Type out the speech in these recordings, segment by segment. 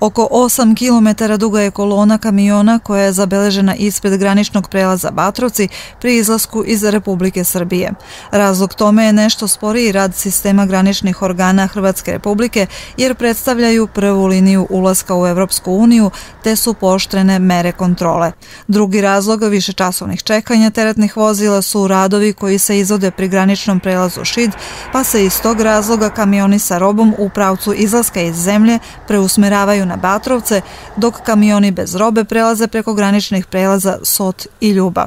Oko 8 km duga je kolona kamiona koja je zabeležena ispred graničnog prelaza Batrovci pri izlasku iz Republike Srbije. Razlog tome je nešto sporiji rad sistema graničnih organa Hrvatske republike jer predstavljaju prvu liniju ulaska u Evropsku uniju te su poštrene mere kontrole. Drugi razlog više časovnih čekanja teretnih vozila su radovi koji se izvode pri graničnom prelazu Šid, pa se iz tog razloga kamioni sa robom u pravcu izlaska iz zemlje preusmeravaju na Batrovce, dok kamioni bez robe prelaze preko graničnih prelaza Sot i Ljuba.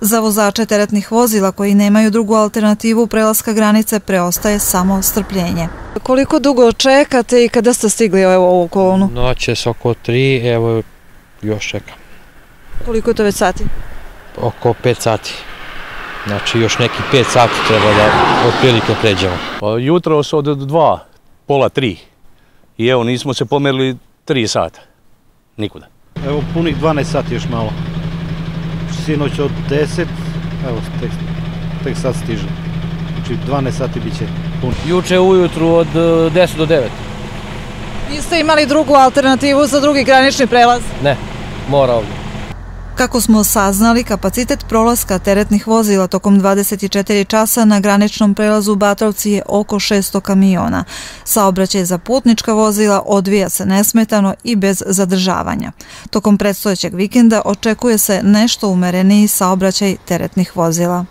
Za vozače teretnih vozila koji nemaju drugu alternativu prelaska granice preostaje samo strpljenje. Koliko dugo čekate i kada ste stigli evo, ovu kolonu? Noćes oko 3, evo još čekam. Koliko je to već sati? Oko 5 sati. Znači još neki 5 sati treba da otprilike pređemo. Pa jutro od 2, pola 3. I evo nismo se pomerili 3 sata. Nikuda. Evo punih 12 sati još malo. Sinoć od 10, evo tek, tek sad stiže. Znači 12 sati bit će pun. Juče ujutru od 10 do 9. Niste imali drugu alternativu za drugi granični prelaz? Ne, mora ovdje. Kako smo saznali, kapacitet prolaska teretnih vozila tokom 24 časa na graničnom prelazu Batrovci je oko 600 kamiona. Saobraćaj za putnička vozila odvija se nesmetano i bez zadržavanja. Tokom predstojećeg vikenda očekuje se nešto umereniji saobraćaj teretnih vozila.